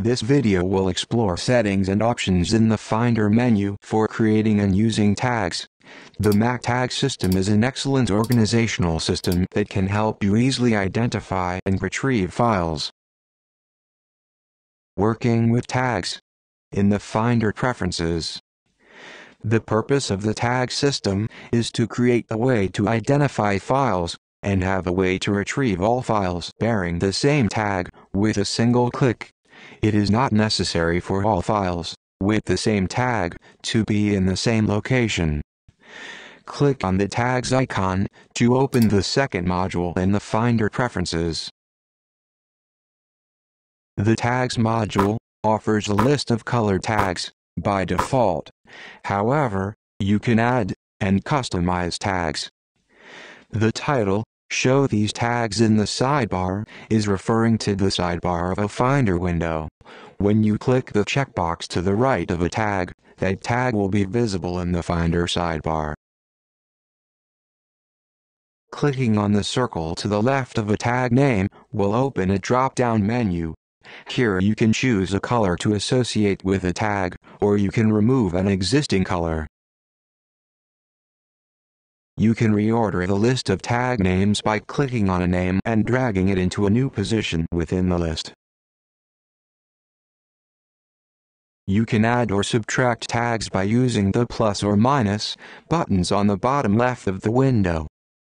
This video will explore settings and options in the Finder menu for creating and using tags. The Mac Tag system is an excellent organizational system that can help you easily identify and retrieve files. Working with tags. In the Finder preferences, the purpose of the tag system is to create a way to identify files and have a way to retrieve all files bearing the same tag with a single click. It is not necessary for all files with the same tag to be in the same location. Click on the tags icon to open the second module in the Finder Preferences. The Tags module offers a list of color tags by default. However, you can add and customize tags. The title, Show these tags in the sidebar, is referring to the sidebar of a Finder window. When you click the checkbox to the right of a tag, that tag will be visible in the Finder sidebar. Clicking on the circle to the left of a tag name will open a drop-down menu. Here you can choose a color to associate with a tag, or you can remove an existing color. You can reorder the list of tag names by clicking on a name and dragging it into a new position within the list. You can add or subtract tags by using the plus or minus buttons on the bottom left of the window.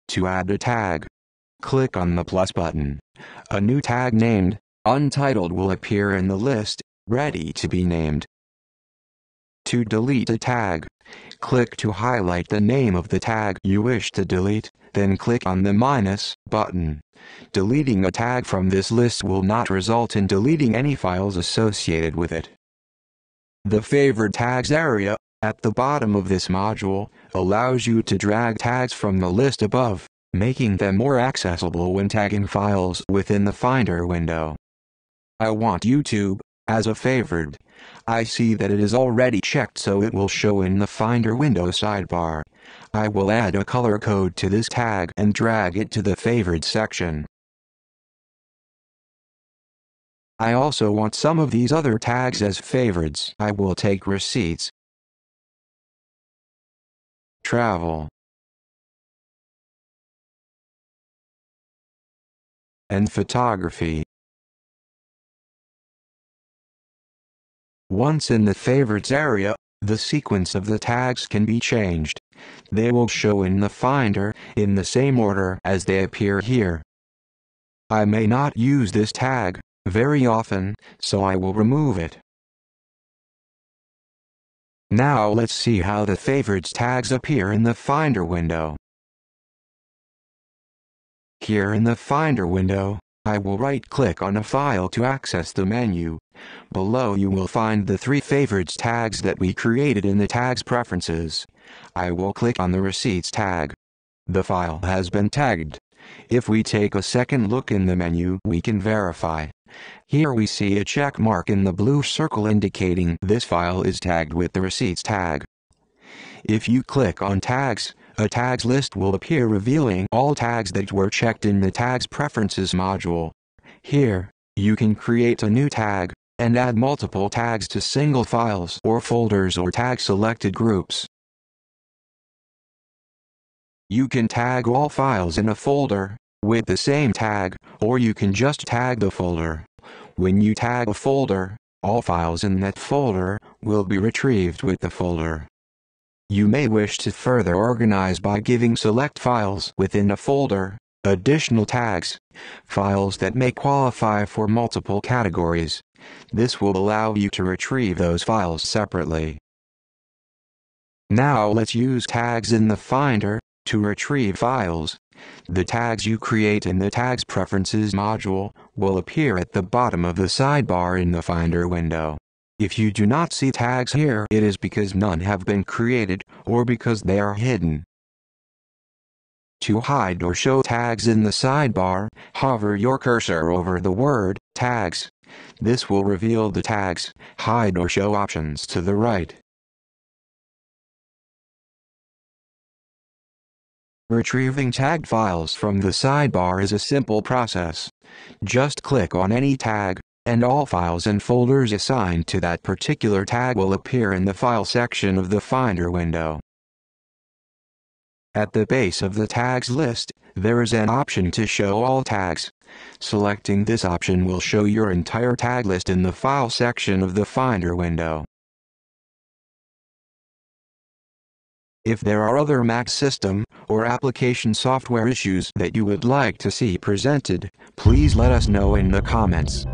To add a tag, click on the plus button. A new tag named Untitled will appear in the list, ready to be named. To delete a tag, Click to highlight the name of the tag you wish to delete, then click on the minus button. Deleting a tag from this list will not result in deleting any files associated with it. The Favorite Tags area, at the bottom of this module, allows you to drag tags from the list above, making them more accessible when tagging files within the Finder window. I want YouTube as a favored. I see that it is already checked so it will show in the Finder window sidebar. I will add a color code to this tag and drag it to the favored section. I also want some of these other tags as favorites. I will take receipts, travel, and photography. Once in the favorites area, the sequence of the tags can be changed. They will show in the Finder in the same order as they appear here. I may not use this tag very often, so I will remove it. Now let's see how the favorites tags appear in the Finder window. Here in the Finder window, I will right-click on a file to access the menu. Below you will find the three favorites tags that we created in the tags preferences. I will click on the receipts tag. The file has been tagged. If we take a second look in the menu we can verify. Here we see a check mark in the blue circle indicating this file is tagged with the receipts tag. If you click on tags, a tags list will appear revealing all tags that were checked in the Tags Preferences module. Here, you can create a new tag, and add multiple tags to single files or folders or tag selected groups. You can tag all files in a folder with the same tag, or you can just tag the folder. When you tag a folder, all files in that folder will be retrieved with the folder. You may wish to further organize by giving select files within a folder, additional tags, files that may qualify for multiple categories. This will allow you to retrieve those files separately. Now let's use tags in the Finder to retrieve files. The tags you create in the Tags Preferences module will appear at the bottom of the sidebar in the Finder window. If you do not see tags here it is because none have been created, or because they are hidden. To hide or show tags in the sidebar, hover your cursor over the word, tags. This will reveal the tags, hide or show options to the right. Retrieving tagged files from the sidebar is a simple process. Just click on any tag, and all files and folders assigned to that particular tag will appear in the file section of the Finder window. At the base of the tags list, there is an option to show all tags. Selecting this option will show your entire tag list in the file section of the Finder window. If there are other Mac system or application software issues that you would like to see presented, please let us know in the comments.